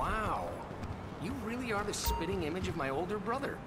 Wow. You really are the spitting image of my older brother.